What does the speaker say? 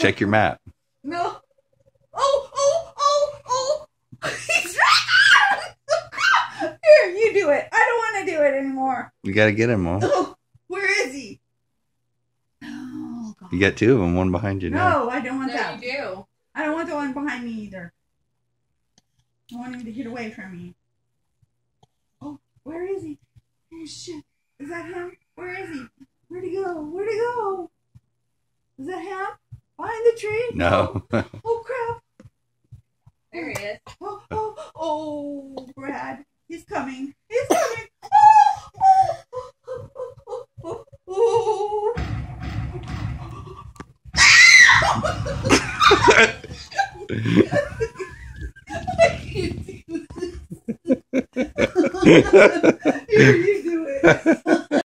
Check your map. No. Oh, oh, oh, oh. He's right there. Here, you do it. I don't want to do it anymore. You gotta get him, Mom. Oh, where is he? Oh, God. You got two of them, one behind you now. No, I don't want No, that. you do. I don't want the one behind me either. I want him to get away from me. Oh, where is he? Oh shit. Is that him? Where is he? Where'd he go? Where'd he go? Is that him? Behind the tree? No. Oh crap. There he is. Oh, oh, oh, Brad. He's coming. He's coming. Oh, oh, oh, oh, oh, oh. Here, you do it.